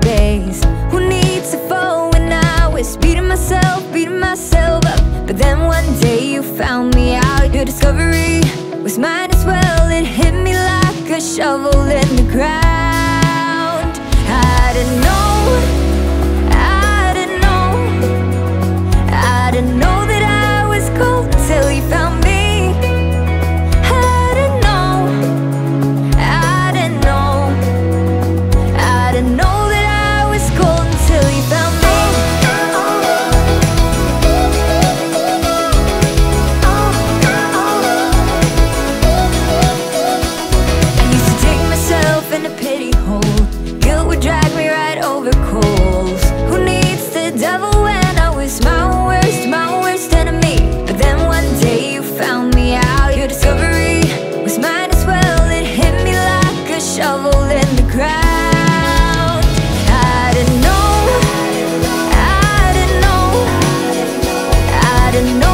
days Who needs a phone when I was beating myself, beating myself up? But then one day you found me out. Your discovery was mine as well. It hit me like a shovel in the ground. No. know